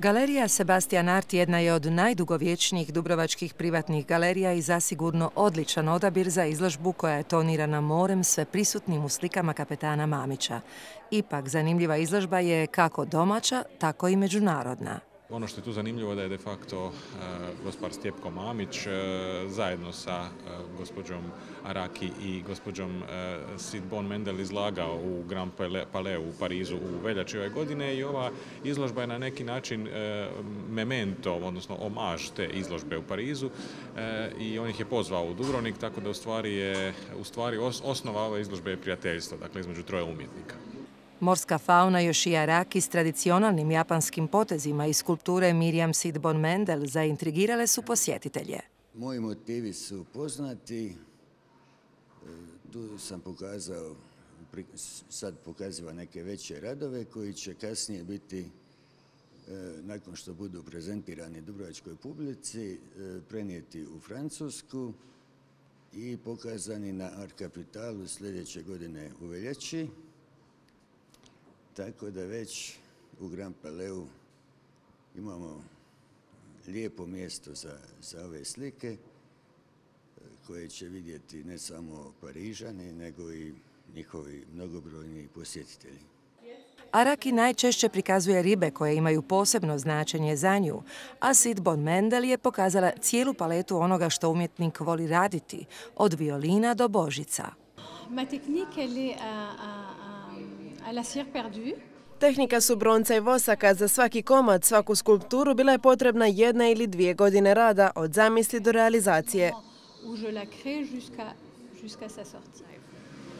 Galerija Sebastian Art jedna je od najdugovječnijih dubrovačkih privatnih galerija i zasigurno odličan odabir za izložbu koja je tonirana morem sve prisutnim u slikama kapetana Mamića. Ipak zanimljiva izložba je kako domaća, tako i međunarodna. Ono što je tu zanimljivo da je de facto uh, gospar Stjepko Mamić e, zajedno sa e, gospođom Araki i gospođom Sid Bon Mendel izlagao u Grand Palais u Parizu u veljači ove godine i ova izložba je na neki način memento, odnosno omaž te izložbe u Parizu i on ih je pozvao u Dubrovnik, tako da u stvari je u stvari osnova ove izložbe je prijateljstvo, dakle između troje umjetnika. Morska fauna Yoshia Raki s tradicionalnim japanskim potezima i skulpture Miriam Sidbon Mendel zaintrigirale su posjetitelje. Moji motivi su poznati. E, tu sam pokazao, sad pokaziva neke veće radove koji će kasnije biti e, nakon što budu prezentirani Dubrovačkoj publici, e, prenijeti u Francusku i pokazani na Art Capitalu sljedeće godine u veljači. Tako da već u Grand Paleu imamo lijepo mjesto za, za ove slike koje će vidjeti ne samo Parižani, nego i njihovi mnogobrojni posjetitelji. Araki najčešće prikazuje ribe koje imaju posebno značenje za nju, a Sid Bon Mendel je pokazala cijelu paletu onoga što umjetnik voli raditi, od violina do božica. Ma Tehnika su bronca i vosaka. Za svaki komad, svaku skulpturu bila je potrebna jedna ili dvije godine rada od zamisli do realizacije.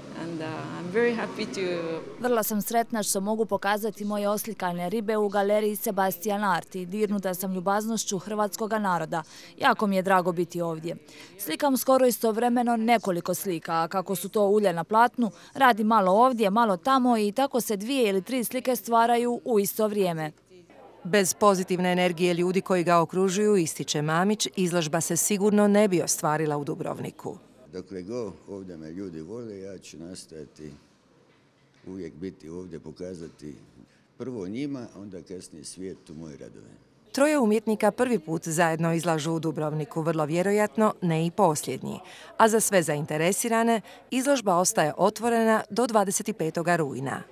Uh, Vrlo sam sretna što mogu pokazati moje oslikane ribe u galeriji Sebastian Art i dirnuta sam ljubaznošću hrvatskog naroda. Jako mi je drago biti ovdje. Slikam skoro istovremeno nekoliko slika, a kako su to ulje na platnu, radi malo ovdje, malo tamo i tako se dvije ili tri slike stvaraju u isto vrijeme. Bez pozitivne energije ljudi koji ga okružuju, ističe Mamić, izložba se sigurno ne bi ostvarila u Dubrovniku. Dokle go ovdje me ljudi vole, ja ću nastojati uvijek biti ovdje, pokazati prvo njima, onda kasnije svijetu moje radove. Troje umjetnika prvi put zajedno izlažu u Dubrovniku, vrlo vjerojatno ne i posljednji. A za sve zainteresirane, izložba ostaje otvorena do 25. rujna.